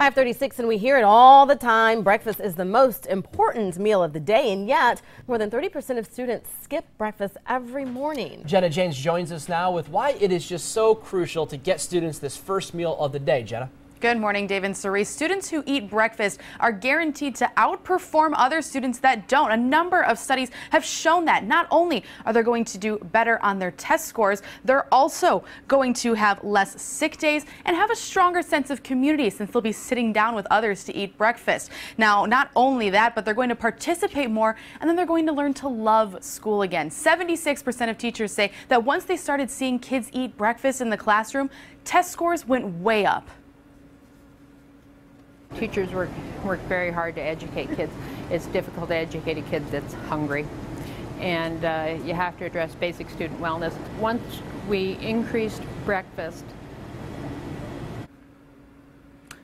536 and we hear it all the time. Breakfast is the most important meal of the day and yet more than 30% of students skip breakfast every morning. Jenna James joins us now with why it is just so crucial to get students this first meal of the day. Jenna. Good morning, Dave and Serese. Students who eat breakfast are guaranteed to outperform other students that don't. A number of studies have shown that. Not only are they going to do better on their test scores, they're also going to have less sick days and have a stronger sense of community since they'll be sitting down with others to eat breakfast. Now, not only that, but they're going to participate more and then they're going to learn to love school again. 76% of teachers say that once they started seeing kids eat breakfast in the classroom, test scores went way up. Teachers work, work very hard to educate kids. It's difficult to educate a kid that's hungry. And uh, you have to address basic student wellness. Once we increased breakfast,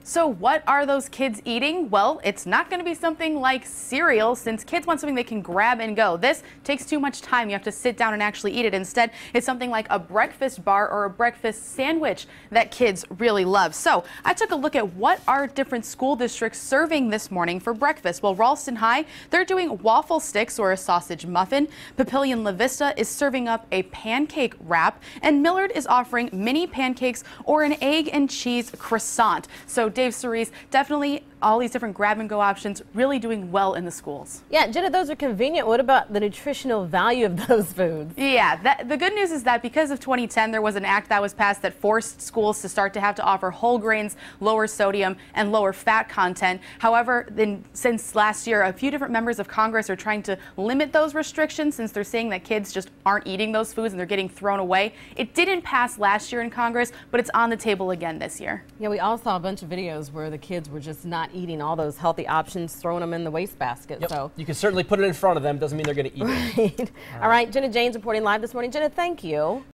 so what are those kids eating? Well, it's not going to be something like cereal since kids want something they can grab and go. This takes too much time. You have to sit down and actually eat it. Instead, it's something like a breakfast bar or a breakfast sandwich that kids really love. So I took a look at what are different school districts serving this morning for breakfast. Well, Ralston High, they're doing waffle sticks or a sausage muffin. Papillion La Vista is serving up a pancake wrap. And Millard is offering mini pancakes or an egg and cheese croissant. So Dave Serese, definitely all these different grab and go options really doing well in the schools. Yeah, Jenna, those are convenient. What about the nutritional value of those foods? Yeah, that, the good news is that because of 2010, there was an act that was passed that forced schools to start to have to offer whole grains, lower sodium, and lower fat content. However, then, since last year, a few different members of Congress are trying to limit those restrictions since they're saying that kids just aren't eating those foods and they're getting thrown away. It didn't pass last year in Congress, but it's on the table again this year. Yeah, we all saw a bunch of videos where the kids were just not eating all those healthy options, throwing them in the wastebasket. Yep. So you can certainly put it in front of them. Doesn't mean they're going to eat right. it. All right. Jenna James reporting live this morning. Jenna, thank you.